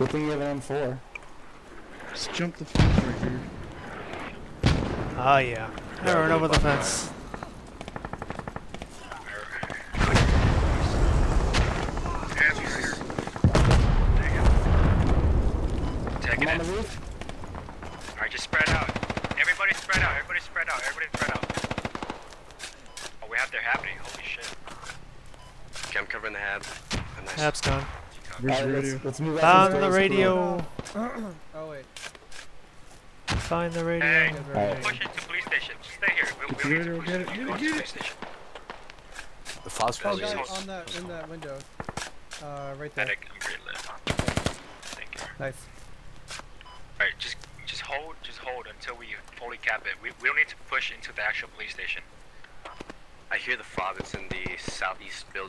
upstairs. Good thing you have an M4. Just jump the fence right here. Oh yeah. I run over the fence. Taking I'm on it. the roof. Alright, just spread out. Everybody spread out. Everybody spread out. Everybody spread out. Oh, we have their happening. Holy shit. Okay, I'm covering the hab. A nice. Hab's gone. Where's Alright, the let's, radio? let's move out Found the radio. Oh wait. Find the radio. Hey, You guys are Alright. ready. push into police station. Stay here. We, Get we the need to radio, police get it, get it, get it. station. The phosphorus Oh, is on that in that window. Uh, right there. Medic, I'm pretty lit. Thank you. Nice. Alright, just just hold, just hold until we fully cap it. We, we don't need to push into the actual police station. I hear the fob. It's in the southeast building.